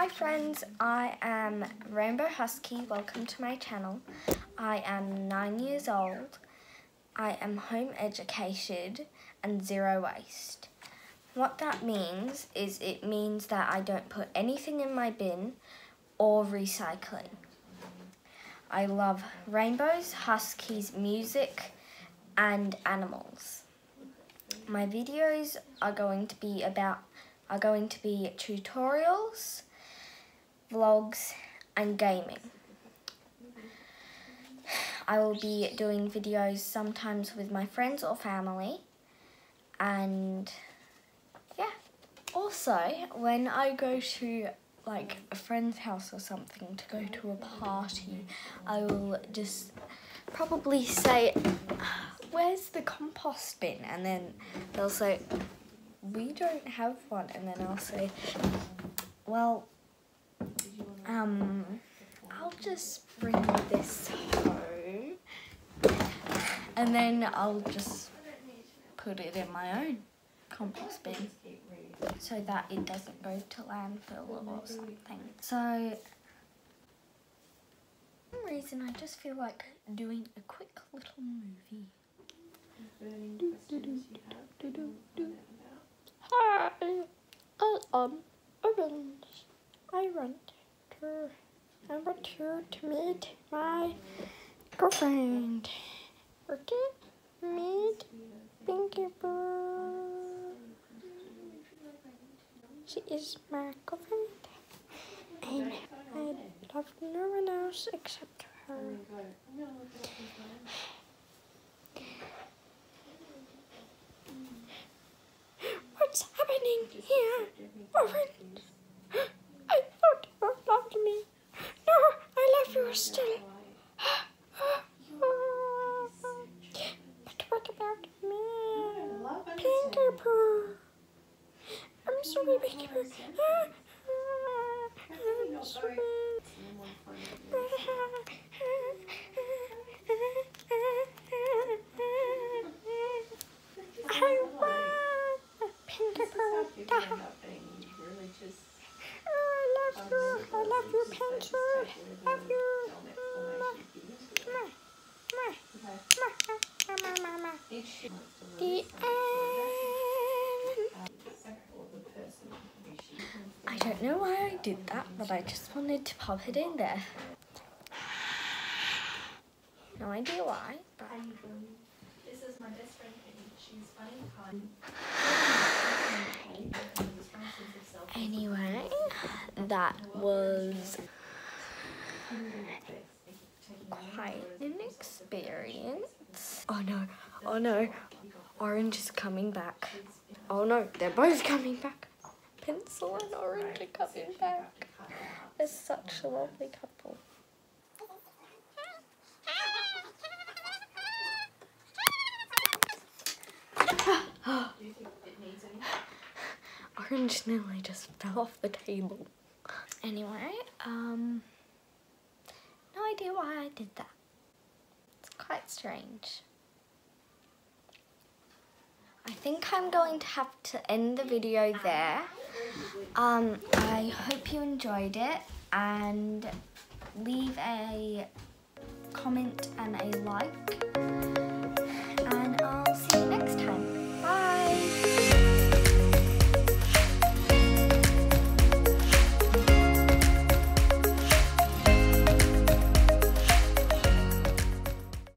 Hi friends, I am Rainbow Husky. Welcome to my channel. I am nine years old. I am home educated and zero waste. What that means is it means that I don't put anything in my bin or recycling. I love rainbows, huskies, music and animals. My videos are going to be about are going to be tutorials, vlogs and gaming. I will be doing videos sometimes with my friends or family and yeah. Also, when I go to like a friend's house or something to go to a party, I will just probably say, where's the compost bin? And then they'll say, we don't have one. And then I'll say, well, um, I'll just bring this home. And then I'll just put it in my own compost bin so that it doesn't go to landfill or something. So, for some reason I just feel like doing a quick little movie. Hi, I am Orange. I went to I went here to meet my girlfriend. Okay, meet Pinky Pooh. She is my girlfriend, and I love no one else except her. What's happening here? Orange? I thought you loved me. No, I love you still. But what about me? Pooh. I'm sorry, Pinky Pooh. I'm sorry. I want Pinky Pooh. I love you. I love you, pencil. Love you. The end. I don't know why I did that, but I just wanted to pop it in there. No idea why, but This is my best friend Penny. She's funny, kind. anyway, that was quite an experience. Oh no, oh no, Orange is coming back. Oh no, they're both coming back. Pencil and Orange are coming back. They're such a lovely couple. Orange nearly just fell off the table. Anyway, um, no idea why I did that. It's quite strange. I think I'm going to have to end the video there. Um, I hope you enjoyed it and leave a comment and a like